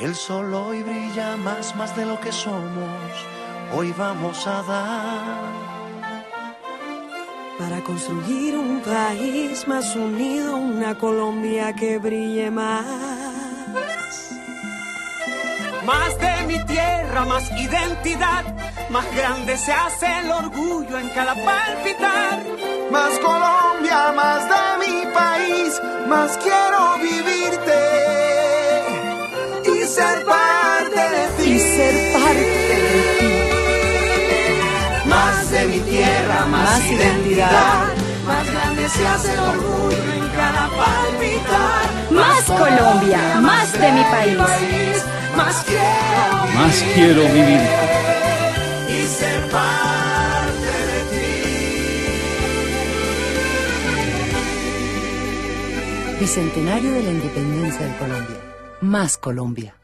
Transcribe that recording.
El sol hoy brilla más, más de lo que somos. Hoy vamos a dar. Para construir un país más unido, una Colombia que brille más. Más de mi tierra, más identidad, más grande se hace el orgullo en cada palpitar. Más Colombia, más de mi país, más quiero vivirte y ser parte de ti. Y ser parte de ti. Más de mi tierra, más, Más identidad. más grande se hace el orgullo en cada palpitar. Más Colombia, más de mi país. Más quiero Más quiero vivir. y ser parte de ti. Bicentenario de la Independencia de Colombia. Más Colombia.